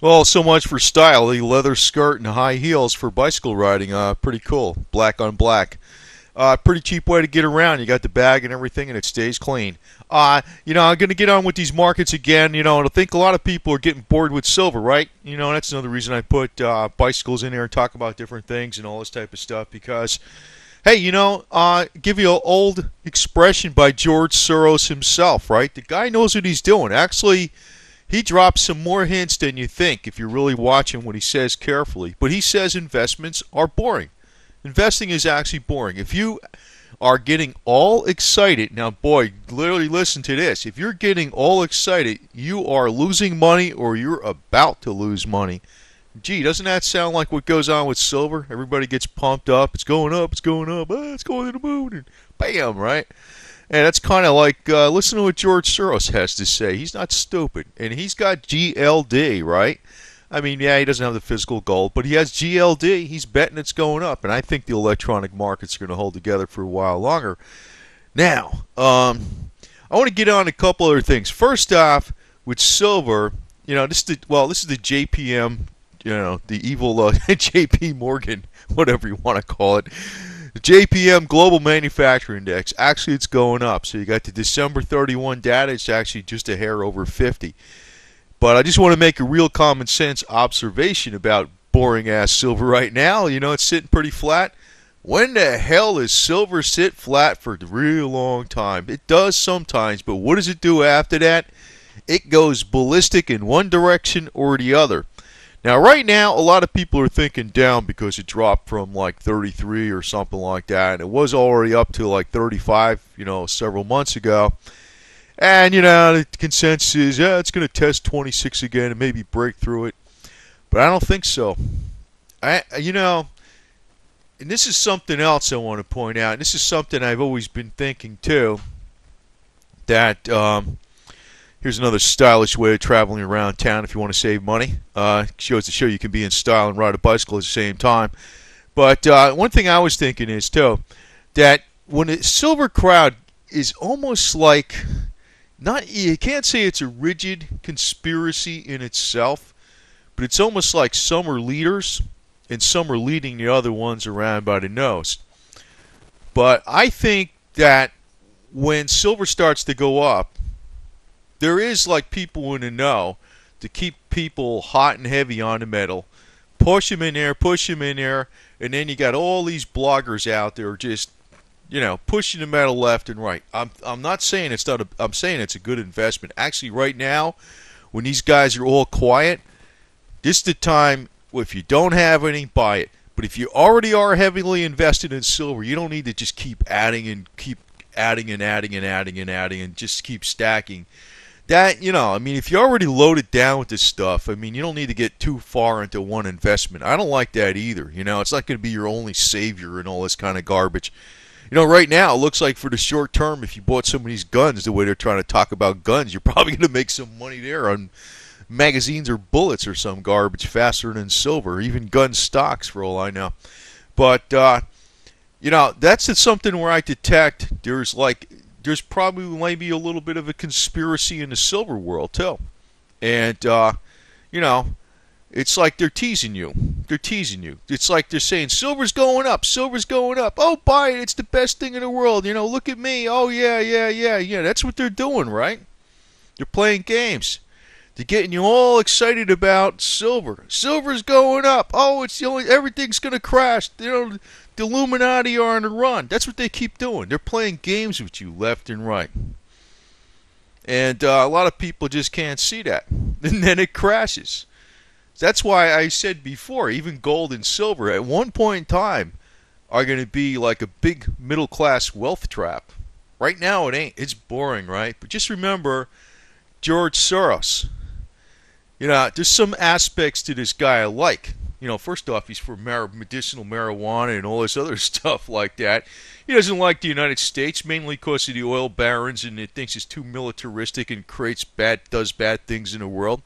Well, so much for style. The leather skirt and high heels for bicycle riding. Uh, pretty cool. Black on black. Uh, pretty cheap way to get around. You got the bag and everything, and it stays clean. Uh, you know, I'm going to get on with these markets again. You know, and I think a lot of people are getting bored with silver, right? You know, that's another reason I put uh, bicycles in there and talk about different things and all this type of stuff because, hey, you know, uh, give you an old expression by George Soros himself, right? The guy knows what he's doing. Actually, he drops some more hints than you think if you're really watching what he says carefully. But he says investments are boring. Investing is actually boring. If you are getting all excited, now, boy, literally listen to this. If you're getting all excited, you are losing money or you're about to lose money. Gee, doesn't that sound like what goes on with silver? Everybody gets pumped up. It's going up. It's going up. Ah, it's going to the moon. And bam, right? And that's kind of like uh, listen to what George Soros has to say. He's not stupid, and he's got GLD, right? I mean, yeah, he doesn't have the physical gold, but he has GLD. He's betting it's going up, and I think the electronic markets are going to hold together for a while longer. Now, um, I want to get on a couple other things. First off, with silver, you know, this is the well, this is the JPM, you know, the evil uh, JP Morgan, whatever you want to call it. The JPM Global Manufacturing Index, actually, it's going up. So you got the December 31 data. It's actually just a hair over 50. But I just want to make a real common sense observation about boring ass silver right now. You know, it's sitting pretty flat. When the hell is silver sit flat for a real long time? It does sometimes, but what does it do after that? It goes ballistic in one direction or the other. Now, right now, a lot of people are thinking down because it dropped from like 33 or something like that. And it was already up to like 35, you know, several months ago. And, you know, the consensus is, yeah, it's going to test 26 again and maybe break through it. But I don't think so. I, you know, and this is something else I want to point out. And this is something I've always been thinking too. That um, here's another stylish way of traveling around town if you want to save money. Uh, shows to show you can be in style and ride a bicycle at the same time. But uh, one thing I was thinking is too that when a silver crowd is almost like not you can't say it's a rigid conspiracy in itself, but it's almost like some are leaders and some are leading the other ones around by the nose. But I think that when silver starts to go up, there is like people in the know to keep people hot and heavy on the metal, push them in there, push them in there, and then you got all these bloggers out there just you know, pushing the metal left and right. I'm I'm not saying it's not a I'm saying it's a good investment. Actually right now, when these guys are all quiet, this is the time if you don't have any, buy it. But if you already are heavily invested in silver, you don't need to just keep adding and keep adding and adding and adding and adding and just keep stacking. That, you know, I mean, if you already loaded down with this stuff, I mean, you don't need to get too far into one investment. I don't like that either. You know, it's not going to be your only savior and all this kind of garbage. You know, right now it looks like for the short term, if you bought some of these guns, the way they're trying to talk about guns, you're probably going to make some money there on magazines or bullets or some garbage faster than silver, even gun stocks for all I know. But uh, you know, that's something where I detect there's like there's probably maybe a little bit of a conspiracy in the silver world too, and uh, you know it's like they're teasing you. They're teasing you. It's like they're saying, silver's going up, silver's going up. Oh, buy it. It's the best thing in the world. You know, look at me. Oh, yeah, yeah, yeah, yeah. That's what they're doing, right? They're playing games. They're getting you all excited about silver. Silver's going up. Oh, it's the only, everything's going to crash. You know, the Illuminati are on the run. That's what they keep doing. They're playing games with you left and right. And uh, a lot of people just can't see that. And then it crashes. That's why I said before, even gold and silver at one point in time are going to be like a big middle class wealth trap. Right now it ain't. It's boring, right? But just remember George Soros. You know, there's some aspects to this guy I like. You know, first off, he's for mar- medicinal marijuana and all this other stuff like that. He doesn't like the United States mainly because of the oil barons and he thinks it's too militaristic and creates bad, does bad things in the world.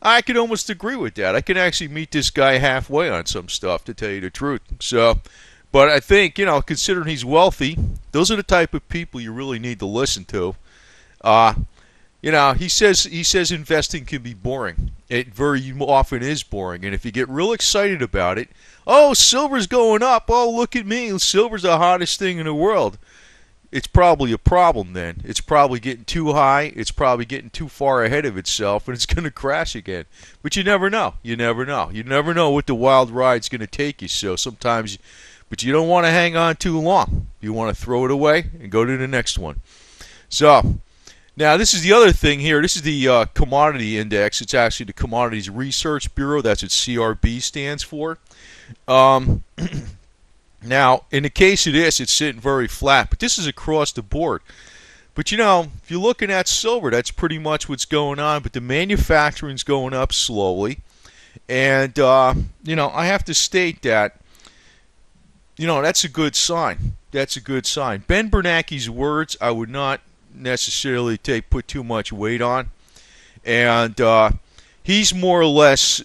I could almost agree with that. I can actually meet this guy halfway on some stuff, to tell you the truth. So, but I think you know, considering he's wealthy, those are the type of people you really need to listen to. Uh, you know, he says he says investing can be boring. It very often is boring, and if you get real excited about it, oh, silver's going up. Oh, look at me, silver's the hottest thing in the world. It's probably a problem then. It's probably getting too high. It's probably getting too far ahead of itself, and it's going to crash again. But you never know. You never know. You never know what the wild ride's going to take you. So sometimes, but you don't want to hang on too long. You want to throw it away and go to the next one. So now, this is the other thing here. This is the uh, commodity index. It's actually the Commodities Research Bureau. That's what CRB stands for. Um, now, in the case of this, it's sitting very flat, but this is across the board. But you know, if you're looking at silver, that's pretty much what's going on. But the manufacturing's going up slowly, and uh, you know, I have to state that you know that's a good sign. That's a good sign. Ben Bernanke's words, I would not necessarily take put too much weight on, and uh, he's more or less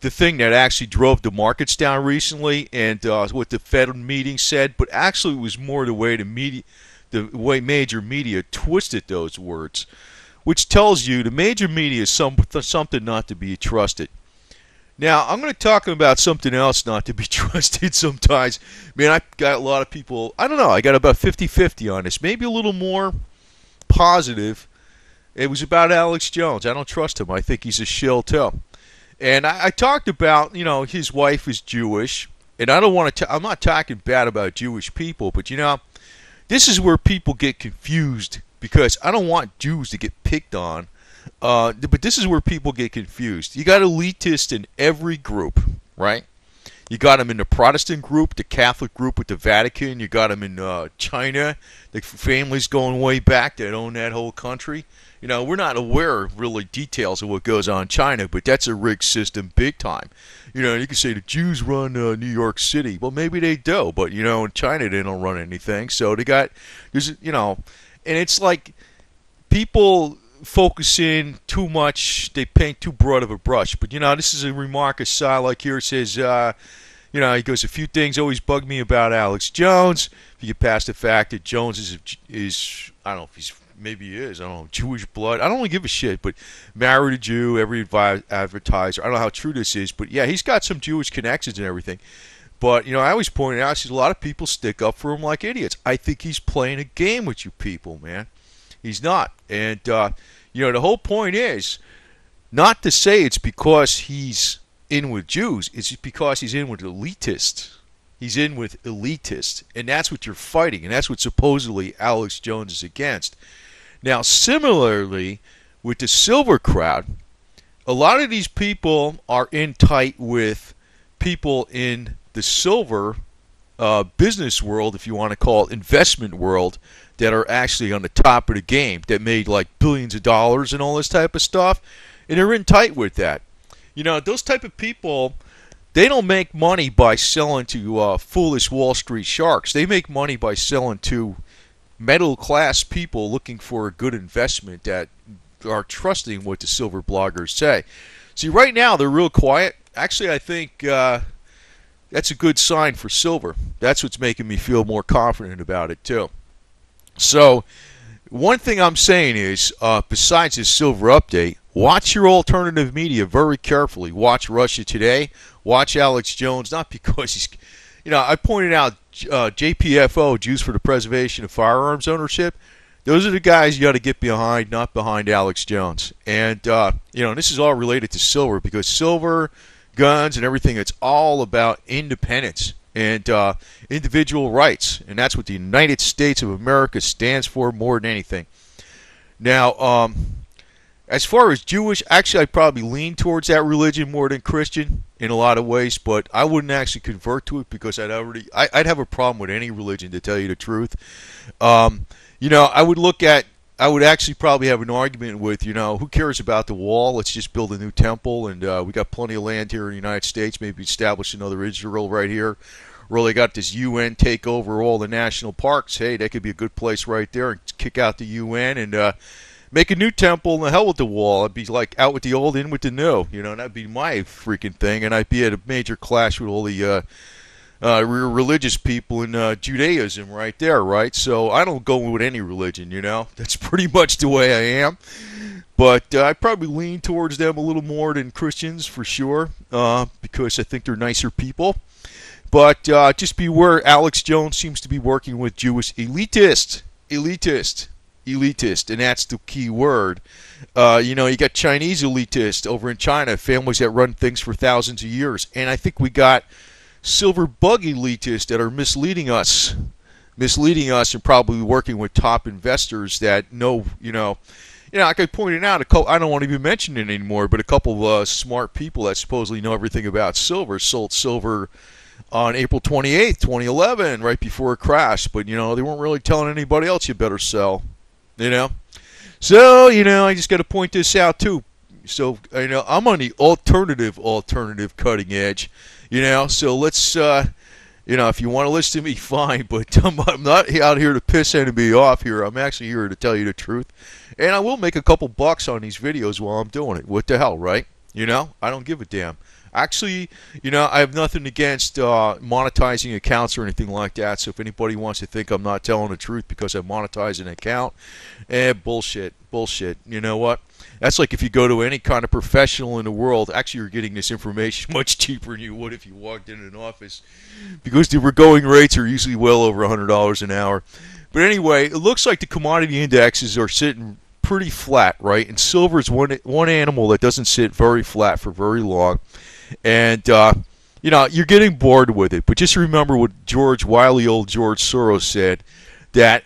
the thing that actually drove the markets down recently, and uh, what the Fed meeting said. But actually, it was more the way the media, the way major media twisted those words, which tells you the major media is some, something not to be trusted. Now, I'm going to talk about something else not to be trusted sometimes. Man, I got a lot of people, I don't know, I got about 50 50 on this, maybe a little more positive. It was about Alex Jones. I don't trust him. I think he's a shill too. And I, I talked about, you know, his wife is Jewish, and I don't want to. I'm not talking bad about Jewish people, but you know, this is where people get confused because I don't want Jews to get picked on. Uh, but this is where people get confused. You got elitists in every group, right? You got them in the Protestant group, the Catholic group with the Vatican. You got them in uh, China, the families going way back that own that whole country. You know, we're not aware of really details of what goes on in China, but that's a rigged system big time. You know, you can say the Jews run uh, New York City. Well, maybe they do, but you know, in China they don't run anything. So they got there's you know, and it's like people focus in too much. They paint too broad of a brush. But you know, this is a remark aside. Like here it says, uh, you know, he goes, a few things always bug me about Alex Jones. If you get past the fact that Jones is is I don't know if he's maybe he is I don't know Jewish blood. I don't really give a shit. But married a Jew, every advertiser. I don't know how true this is, but yeah, he's got some Jewish connections and everything. But you know, I always point out, I see, a lot of people stick up for him like idiots. I think he's playing a game with you people, man. He's not, and uh, you know, the whole point is not to say it's because he's in with Jews, it's because he's in with elitists. He's in with elitists, and that's what you're fighting, and that's what supposedly Alex Jones is against. Now, similarly, with the silver crowd, a lot of these people are in tight with people in the silver uh, business world, if you want to call it investment world, that are actually on the top of the game that made like billions of dollars and all this type of stuff, and they're in tight with that. You know, those type of people, they don't make money by selling to uh, foolish Wall Street sharks. They make money by selling to middle class people looking for a good investment that are trusting what the silver bloggers say. See, right now they're real quiet. Actually, I think uh, that's a good sign for silver. That's what's making me feel more confident about it too. So, one thing I'm saying is, uh, besides this silver update, watch your alternative media very carefully. Watch Russia Today. Watch Alex Jones, not because he's, you know, I pointed out uh, JPFO, Jews for the Preservation of Firearms Ownership. Those are the guys you got to get behind, not behind Alex Jones. And, uh, you know, this is all related to silver because silver, guns, and everything, it's all about independence and uh, individual rights, and that's what the United States of America stands for more than anything. Now, um, as far as Jewish, actually, I'd probably lean towards that religion more than Christian in a lot of ways, but I wouldn't actually convert to it because I'd already I, would have a problem with any religion to tell you the truth. Um, you know, I would look at I would actually probably have an argument with, you know, who cares about the wall? Let's just build a new temple, and uh, we got plenty of land here in the United States. Maybe establish another Israel right here. Really got this UN take over all the national parks. Hey, that could be a good place right there, and kick out the UN and uh, make a new temple. And the hell with the wall. I'd be like out with the old, in with the new. You know, and that'd be my freaking thing, and I'd be at a major clash with all the. Uh, uh, religious people in uh, Judaism right there, right? So I don't go with any religion, you know. That's pretty much the way I am. But uh, I probably lean towards them a little more than Christians for sure, uh, because I think they're nicer people. But uh, just beware, Alex Jones seems to be working with Jewish elitists. Elitist. Elitist. And that's the key word. Uh, you know, you got Chinese elitists over in China, families that run things for thousands of years. And I think we got silver bug elitists that are misleading us. Misleading us and probably working with top investors that know, you know, you know, I pointed out, a couple, I don't want to even mention it anymore, but a couple of uh, smart people that supposedly know everything about silver sold silver on April 28th, 2011, right before it crashed. But, you know, they weren't really telling anybody else you better sell, you know. So, you know, I just got to point this out, too. So, you know, I'm on the alternative, alternative cutting edge, you know. So let's, uh, you know, if you want to listen to me, fine. But I'm, I'm not out here to piss anybody off here. I'm actually here to tell you the truth. And I will make a couple bucks on these videos while I'm doing it. What the hell, right? You know, I don't give a damn. Actually, you know, I have nothing against uh, monetizing accounts or anything like that. So if anybody wants to think I'm not telling the truth because I monetize an account, eh, bullshit, bullshit. You know what? That's like if you go to any kind of professional in the world. Actually, you're getting this information much cheaper than you would if you walked in an office, because the going rates are usually well over $100 an hour. But anyway, it looks like the commodity indexes are sitting pretty flat, right? And silver is one one animal that doesn't sit very flat for very long and uh, you know you're getting bored with it. But just remember what George wily old George Soros said that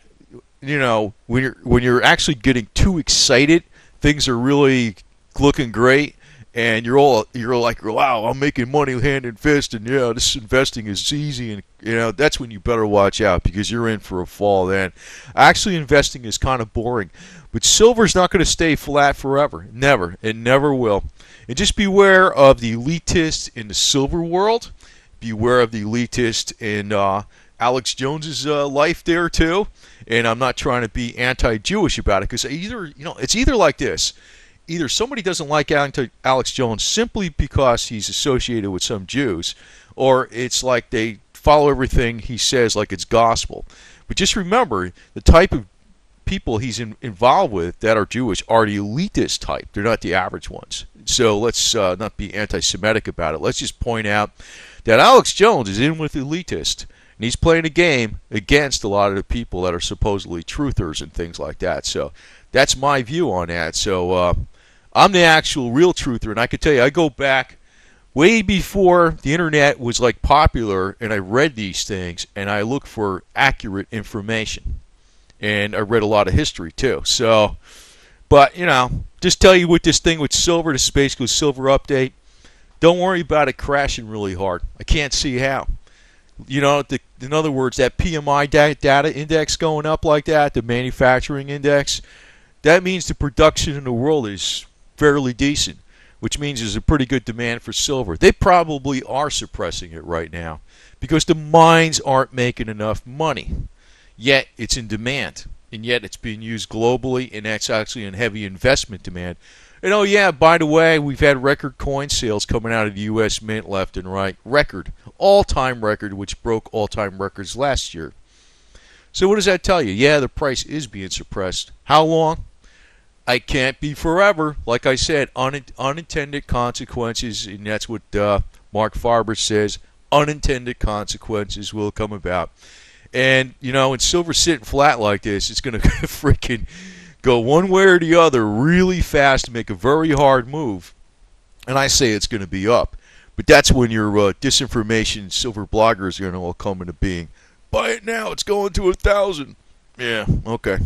you know when you're when you're actually getting too excited, things are really looking great. And you're all you're like wow I'm making money hand and fist and yeah this investing is easy and you know that's when you better watch out because you're in for a fall then. Actually investing is kind of boring, but silver's not going to stay flat forever. Never. It never will. And just beware of the elitist in the silver world. Beware of the elitist in uh, Alex Jones's uh, life there too. And I'm not trying to be anti-Jewish about it because either you know it's either like this. Either somebody doesn't like Alex Jones simply because he's associated with some Jews, or it's like they follow everything he says like it's gospel. But just remember the type of people he's in, involved with that are Jewish are the elitist type. They're not the average ones. So let's uh, not be anti-Semitic about it. Let's just point out that Alex Jones is in with elitist, and he's playing a game against a lot of the people that are supposedly truthers and things like that. So that's my view on that. So uh, I'm the actual real truther, and I can tell you, I go back way before the internet was like popular, and I read these things, and I look for accurate information, and I read a lot of history too. So, but you know, just tell you with this thing with silver, the Space Ghost Silver update, don't worry about it crashing really hard. I can't see how. You know, the, in other words, that PMI data index going up like that, the manufacturing index, that means the production in the world is fairly decent, which means there's a pretty good demand for silver. They probably are suppressing it right now because the mines aren't making enough money. Yet it's in demand and yet it's being used globally, and that's actually in heavy investment demand. And oh yeah, by the way, we've had record coin sales coming out of the U.S. Mint left and right. Record, all-time record, which broke all-time records last year. So what does that tell you? Yeah, the price is being suppressed. How long? I can't be forever. Like I said, un- unintended consequences, and that's what uh, Marc Faber says. Unintended consequences will come about. And, you know, when silver sitting flat like this, it's going to freaking go one way or the other really fast make a very hard move. And I say it's going to be up. But that's when your uh, disinformation silver bloggers are going to all come into being. Buy it now. It's going to a thousand. Yeah, okay.